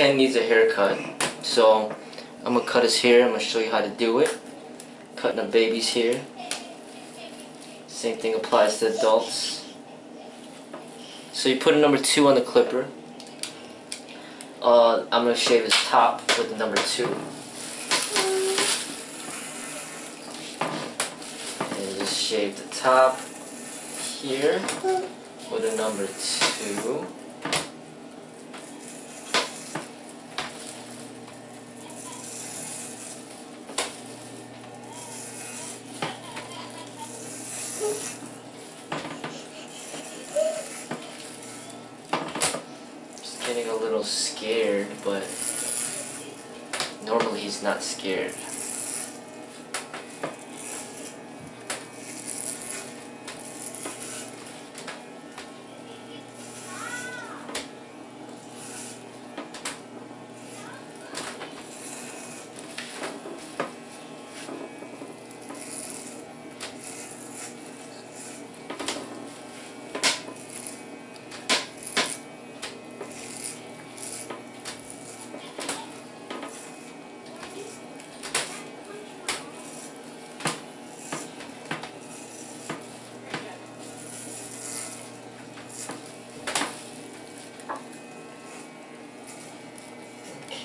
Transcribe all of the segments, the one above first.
Ken needs a haircut, so I'm gonna cut his hair. I'm gonna show you how to do it. Cutting the baby's hair. Same thing applies to adults. So you put a number two on the clipper. Uh, I'm gonna shave his top with the number two. And just shave the top here with a number two. Just getting a little scared, but normally he's not scared.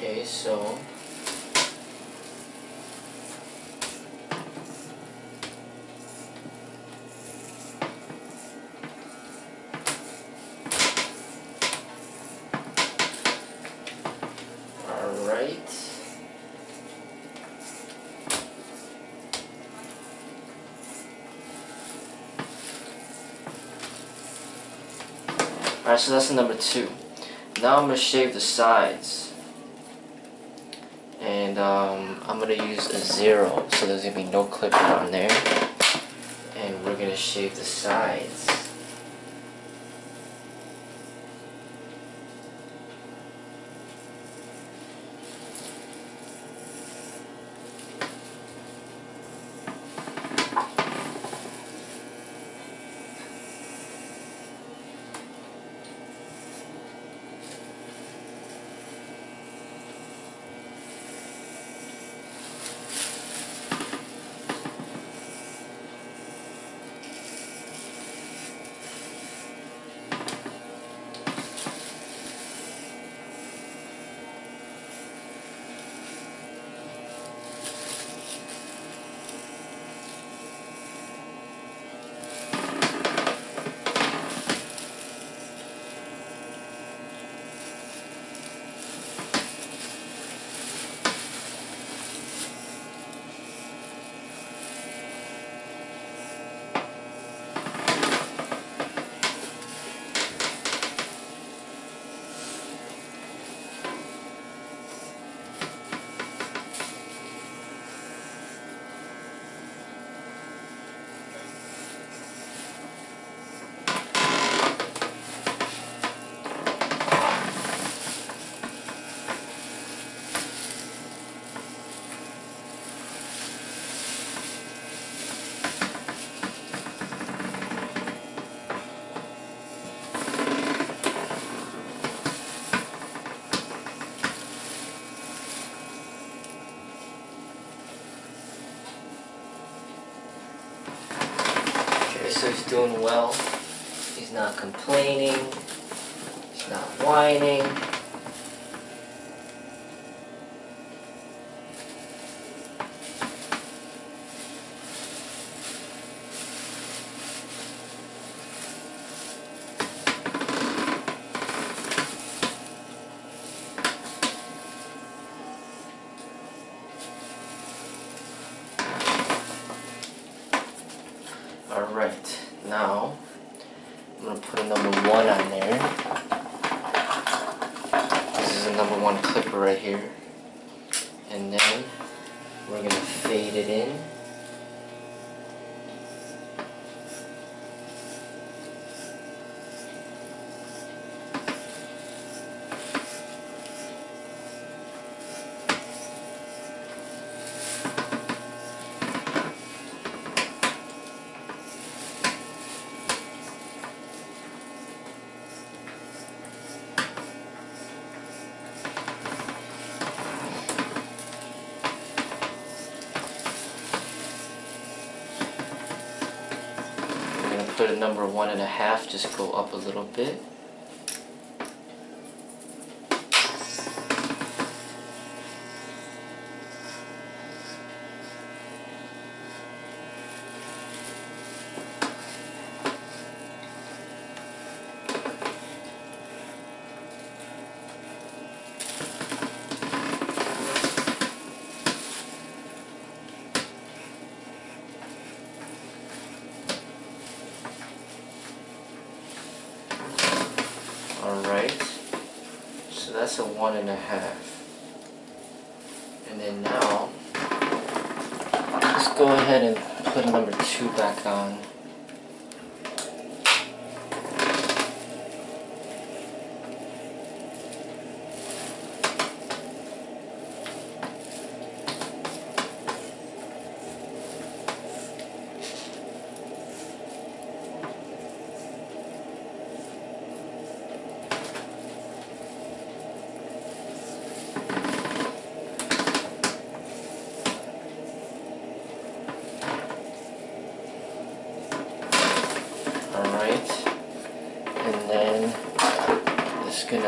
Okay, so all right. Alright, so that's number two. Now I'm gonna shave the sides. And um, I'm gonna use a zero, so there's gonna be no clipper on there. And we're gonna shave the sides. Okay, so he's doing well. He's not complaining. He's not whining. one clipper right here. And then we're going to fade it in. For a number one and a half, just go up a little bit. Alright, so that's a one and a half. And then now, let's go ahead and put number two back on.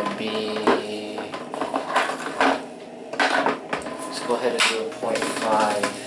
gonna be, let's go ahead and do a 0.5.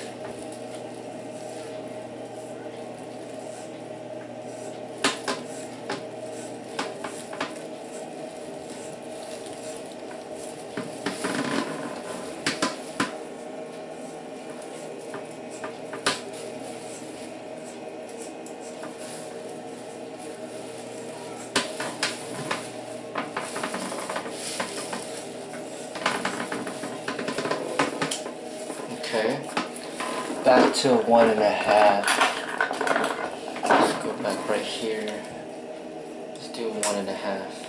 Okay. Back to one and a half. Let's go back right here. Let's do one and a half.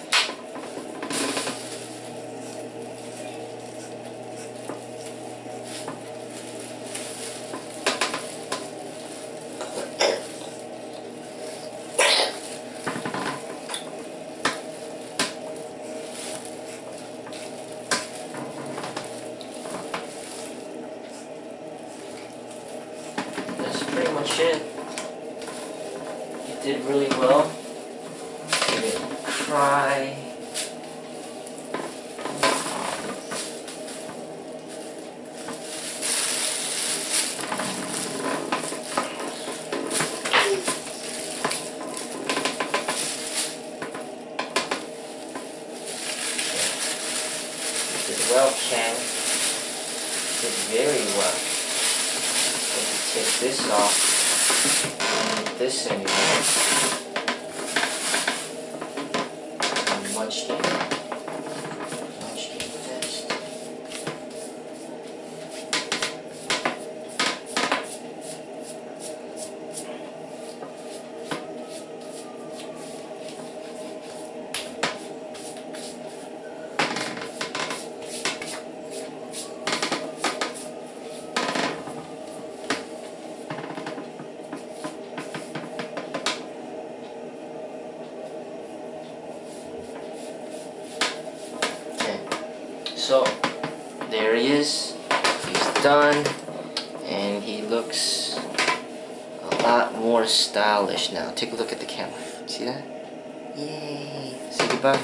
That's pretty much it. You did really well. You didn't well, Ken. Did very well. Take this off. This anymore. And Munchkin. Munchkin Fest. Okay. So, there he is. He's done. And he looks a lot more stylish now. Take a look at the camera. See that? Yay. Say goodbye.